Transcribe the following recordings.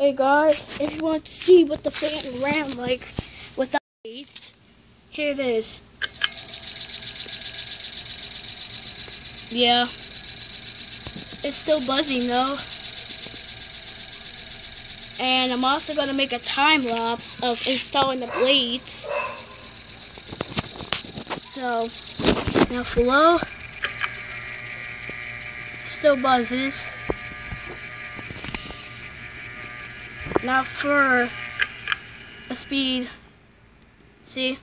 Hey guys, if you want to see what the fan ran like without blades, here it is. Yeah. It's still buzzing though. And I'm also going to make a time lapse of installing the blades. So, now below, still buzzes. Now for a speed, see?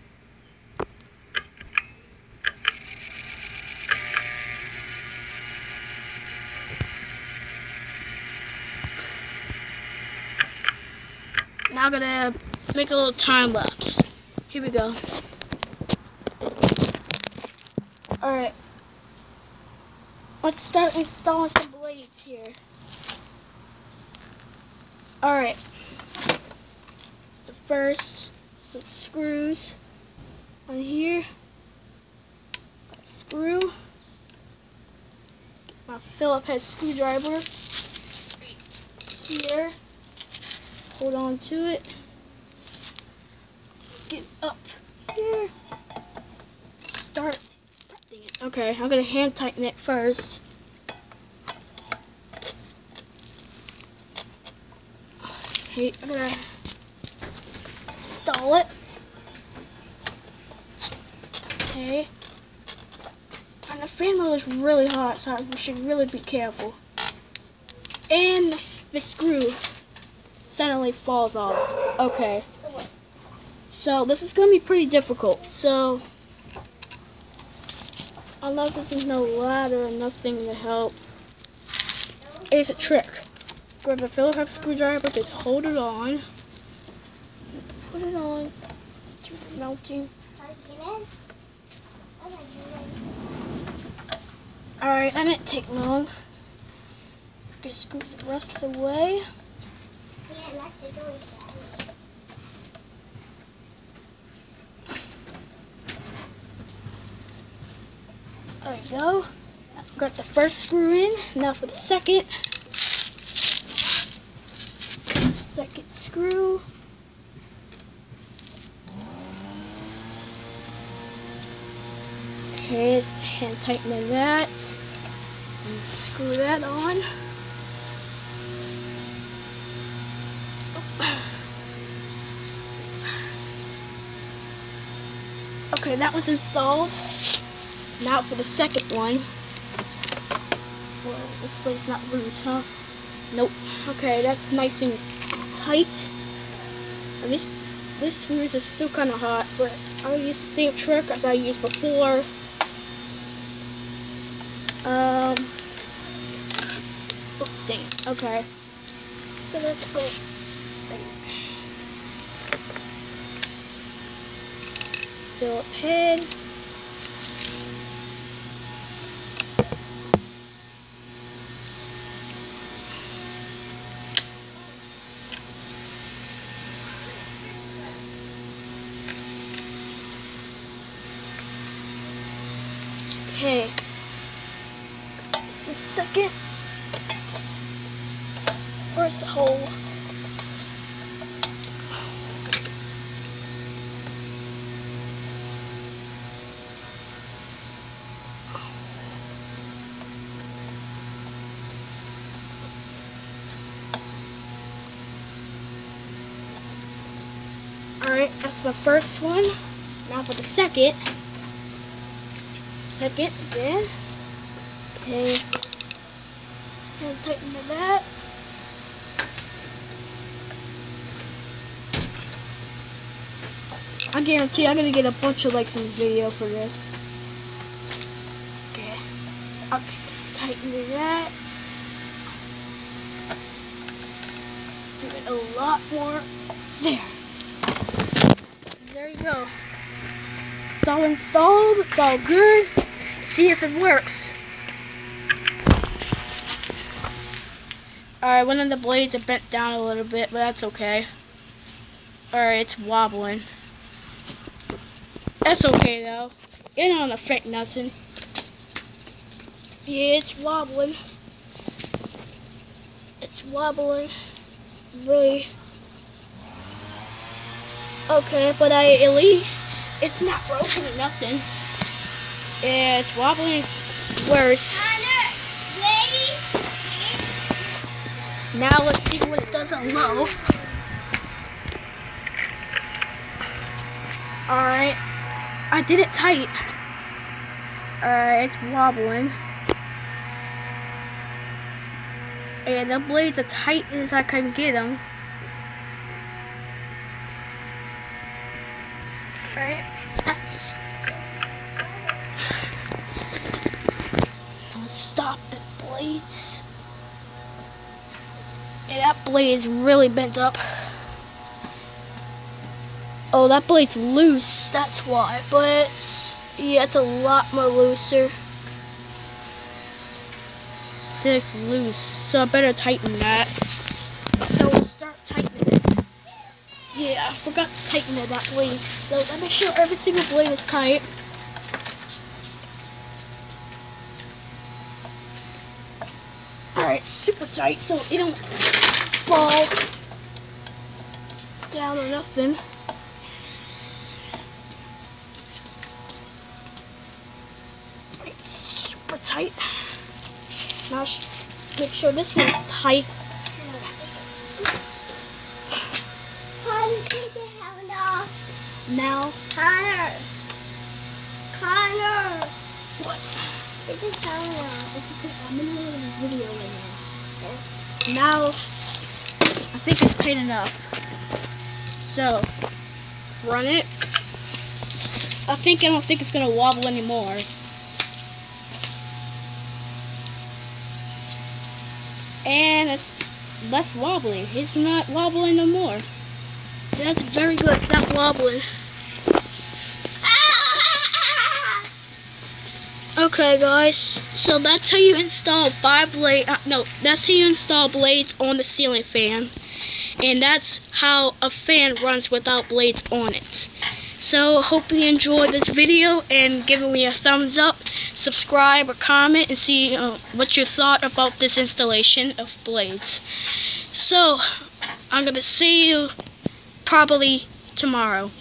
Now I'm gonna make a little time lapse. Here we go. Alright. Let's start installing some blades here. Alright. The first some screws on here. Screw. My Phillips head screwdriver here. Hold on to it. Get up here. Start. Okay, I'm gonna hand tighten it first. Okay, I'm gonna install it. Okay. And the fan wheel is really hot, so we should really be careful. And the, the screw suddenly falls off. Okay. So this is to be pretty difficult. So I love this is no ladder or nothing to help. It's a trick. Grab a Phillips head screwdriver, just hold it on. Put it on. It's melting. Alright, that didn't take long. Just screw the rest of the way. There we go. Got the first screw in. Now for the second. Second screw. Okay, hand tightening that. And screw that on. Okay, that was installed. Now for the second one. Well, this blade's not loose, huh? Nope. Okay, that's nice and tight. And this this screws is still kind of hot, but I'll use the same trick as I used before. Um. Oh, dang. Okay. So let's put. Philip head. Okay. This is second. Where's the hole? Alright, that's my first one. Now for the second. Second again. Okay. And tighten the that. I guarantee I'm gonna get a bunch of likes in this video for this. Okay. I'll tighten that. Do it a lot more. There. There you go. It's all installed. It's all good. See if it works. Alright, one of the blades are bent down a little bit, but that's okay. Alright, it's wobbling. That's okay though. It don't affect nothing. Yeah, it's wobbling. It's wobbling. really okay, but I at least it's not broken or nothing. Yeah, it's wobbling worse. Now let's see what it does on low. Alright. I did it tight. Alright, it's wobbling. And the blades are tight as I can get them. Alright, the blades. And that blade is really bent up. Oh, that blade's loose, that's why. But, yeah, it's a lot more looser. See, it's loose, so I better tighten that. So we'll start tightening it. Yeah, I forgot to tighten it that blade. So let me sure every single blade is tight. Alright, super tight so it don't fall down or nothing. It's super tight. Now make sure this one's tight. Now, Conner. Conner. what? Get the sound off. I'm in the middle of video right now. Now, I think it's tight enough. So, run it. I think I don't think it's gonna wobble anymore. And it's less wobbly. It's not wobbling no more. That's very good. It's not wobbling. Okay, guys. So that's how you install blade. Uh, no, that's how you install blades on the ceiling fan, and that's how a fan runs without blades on it. So hope you enjoyed this video and give me a thumbs up, subscribe or comment, and see uh, what you thought about this installation of blades. So I'm gonna see you probably tomorrow.